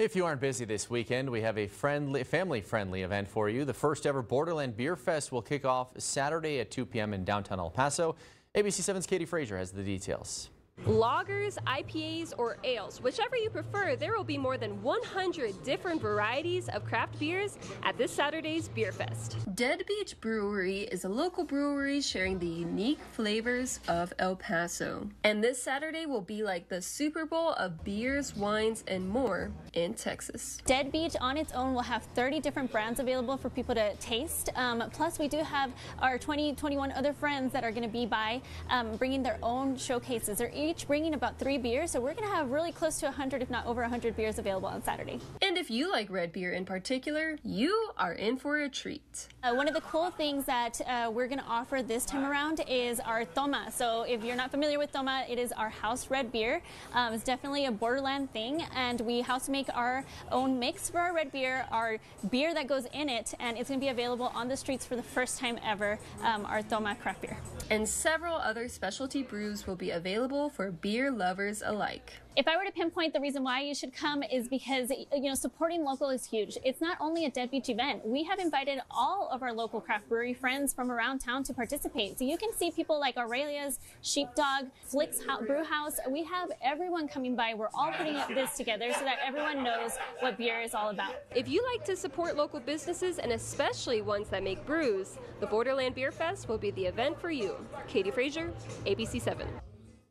If you aren't busy this weekend, we have a friendly, family-friendly event for you. The first ever Borderland Beer Fest will kick off Saturday at 2 p.m. in downtown El Paso. ABC 7's Katie Frazier has the details. Lagers, IPAs, or ales, whichever you prefer, there will be more than 100 different varieties of craft beers at this Saturday's Beer Fest. Dead Beach Brewery is a local brewery sharing the unique flavors of El Paso. And this Saturday will be like the Super Bowl of beers, wines, and more in Texas. Dead Beach on its own will have 30 different brands available for people to taste. Um, plus, we do have our 20, 21 other friends that are going to be by um, bringing their own showcases. They're each bringing about three beers, so we're going to have really close to 100, if not over 100 beers available on Saturday. And if you like red beer in particular, you are in for a treat. Uh, one of the cool things that uh, we're going to offer this time around is our Toma. So if you're not familiar with Toma, it is our house red beer. Um, it's definitely a borderland thing, and we house make our own mix for our red beer, our beer that goes in it, and it's going to be available on the streets for the first time ever, um, our Toma craft beer. And several other specialty brews will be available for beer lovers alike. If I were to pinpoint the reason why you should come is because you know supporting local is huge. It's not only a Dead Beach event. We have invited all of our local craft brewery friends from around town to participate. So you can see people like Aurelia's, Sheepdog, Flicks Brew House. We have everyone coming by. We're all putting this together so that everyone knows what beer is all about. If you like to support local businesses and especially ones that make brews, the Borderland Beer Fest will be the event for you. Katie Frazier, ABC 7.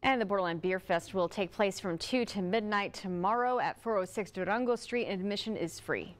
And the Borderland Beer Fest will take place from 2 to midnight tomorrow at 406 Durango Street admission is free.